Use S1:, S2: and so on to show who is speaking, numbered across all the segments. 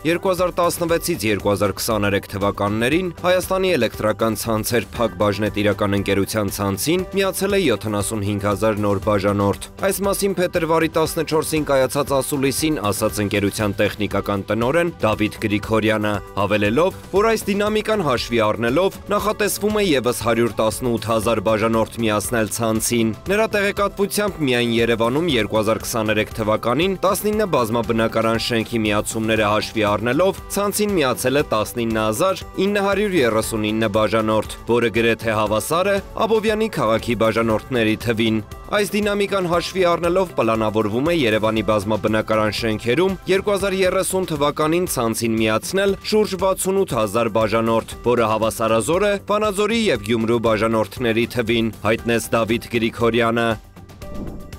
S1: 2016-ից 2023 թվականներին Հայաստանի էլեկտրական ցանցեր Փակ բաժնետիրական ընկերության ցանցին միացել է 75000 նոր բաժանորդ։ Այս մասին փետրվարի 14-ին կայացած ասուլիսին ասաց ընկերության տեխնիկական տնօրեն Դավիթ Գրիգորյանը, հավելելով, որ այս դինամիկան հաշվի առնելով նախատեսվում է եւս 118000 բաժանորդ միացնել ցանցին։ Նրա տեղեկատվությամբ միայն Երևանում 2023 թվականին 19 բազմաբնակարան շենքի միացումները հաշվի առնելով ցանցին միացել է 19939 բաժանորդ, որը գրեթե հավասար է Աբովյանի քաղաքի բաժանորդների թվին։ Այս դինամիկան հաշվի առնելով պլանավորվում է Երևանի բազմաբնակարան շենքերում 2030 թվականին ցանցին միացնել շուրջ 68000 բաժանորդ, որը հավասարազոր է Վանաձորի եւ Գյումրու բաժանորդների թվին, հայտնեց Դավիթ Գրիգորյանը։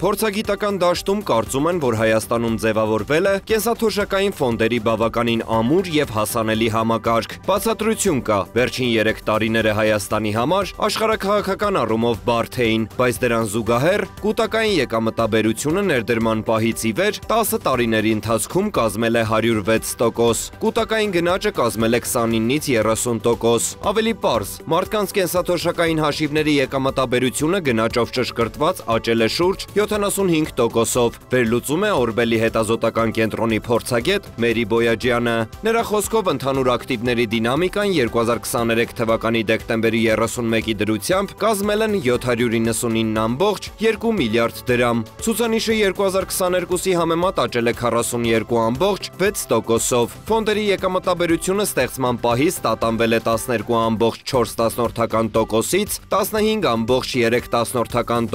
S1: Փորձագիտական դաշտում կարծում են, որ Հայաստանում ձևավորվել է կենսաթոշակային ֆոնդերի բավականին ամուր եւ հասանելի համակարգ։ Բացատրություն կա, վերջին 3 տարիները Հայաստանի համար աշխարհակահաղական առումով բարդ էին, բայց դրան զուգահեռ կൂട്ടակային եկամտաբերությունը ներդրման պահից ի վեր 10 տարիների ընթացքում կազմել է 106%, կൂട്ടակային գնաճը կազմել է 29-ից 30%։ Ավելի པարզ, մարդկանց կենսաթոշակային հաշիվների եկամտաբերությունը գնաճով ճշգրտված աճել է շուրջ 7 75%-ով, վերլուծում է Օրբելի հետազոտական կենտրոնի փորձագետ Մերի Բոյաջյանը։ Նրա խոսքով ընդհանուր ակտիվների դինամիկան 2023 թվականի դեկտեմբերի 31-ի դրությամբ կազմել են 799.2 միլիարդ դրամ։ Ցուցանիշը 2022-ի համեմատ աճել է 42.6%-ով։ Ֆոնդերի եկամտաբերությունը ստեղծման պահից տատանվել է 12.4%-ից 15.3%։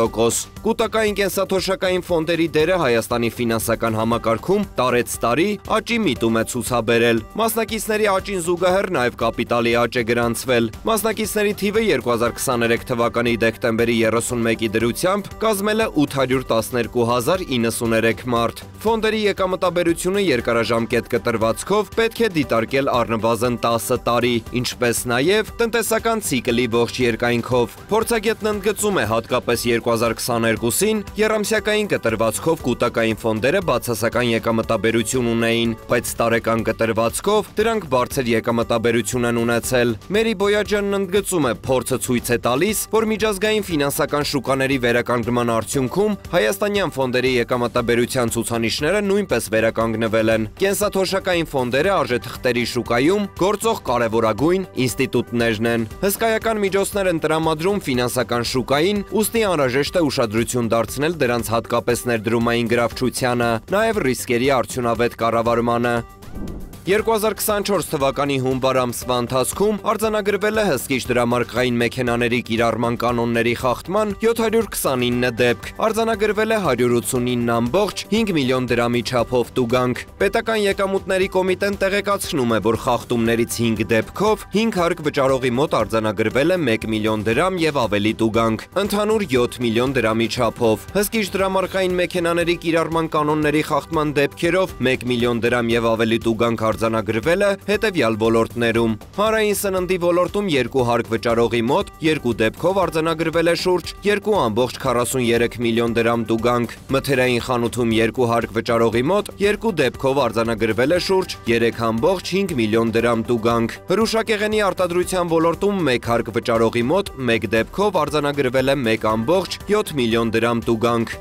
S1: Կൂട്ടակային կենսա կենսաթոշակային ֆոնդերի դերը Հայաստանի ֆինանսական համակարգում տարեց տարի աճի միտում է ցուցաբերել։ Մասնակիցների աճին զուգահեռ նաև կապիտալի աճ է գրանցվել։ Մասնակիցների թիվը 2023 թվականի դեկտեմբերի 31-ի դրությամբ կազմել է 812093 մարդ։ Ֆոնդերի եկամտաբերությունը երկարաժամկետ կտրվածքով պետք է դիտարկել առնվազն 10 տարի, ինչպես նաև տնտեսական ցիկլի ողջ երկայնքով։ Փորձագետն ընդգծում է հատկապես 2022-ին Երամսյակային կտրվածքով կൂട്ടակային ֆոնդերը բացասական եկամտաբերություն ունեին, բայց տարեկան կտրվածքով դրանք բարձր եկամտաբերություն են ունեցել։ Մերի Բոյաջյանն ընդգծում է, փորձը ցույց է տալիս, որ միջազգային ֆինանսական շուկաների վերականգնման արդյունքում հայաստանյան ֆոնդերի եկամտաբերության ցուցանիշները նույնպես վերականգնվել են։ Կենսաթոշակային ֆոնդերը արժեթղթերի շուկայում գործող կարևորագույն ինստիտուտներն են։ Հսկայական միջոցներ են տրամադրում ֆինանսական շուկային, ուստի անհրաժեշտ է ուշադրություն դարձնել դրանց հատկապես ներդրումային գրավչությանը, նաև ռիսկերի արդյունավետ կառավարմանը։ 2024 թվականի հունվար ամսվա ընթացքում արձանագրվել է հսկիչ դրամարկղային մեքենաների կիրառման կանոնների խախտման 729 դեպք, արձանագրվել է 189.5 միլիոն դրամի չափով տուգանք։ Պետական եկամուտների կոմիտեն տեղեկացնում է, որ խախտումներից 5 դեպքով 5 հարկ վճարողի մոտ արձանագրվել է 1 միլիոն դրամ եւ ավելի տուգանք, ընդհանուր 7 միլիոն դրամի չափով։ Հսկիչ դրամարկղային մեքենաների կիրառման կանոնների խախտման դեպքերով 1 միլիոն դրամ եւ ավելի տուգանք արձանագրվել է հետևյալ ոլորտներում։ Հանրային սննդի ոլորտում երկու հարկ վճարողի մոտ երկու դեպքով արձանագրվել է շուրջ 2.43 միլիոն դրամ տուգանք։ Մթերային խանութում երկու հարկ վճարողի մոտ երկու դեպքով արձանագրվել է շուրջ 3.5 միլիոն դրամ տուգանք։ Հրուշակեղենի արտադրության ոլորտում մեկ հարկ վճարողի մոտ մեկ դեպքով արձանագրվել է 1.7 միլիոն դրամ տուգանք։